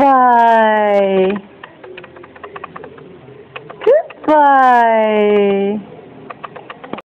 Goodbye. Goodbye.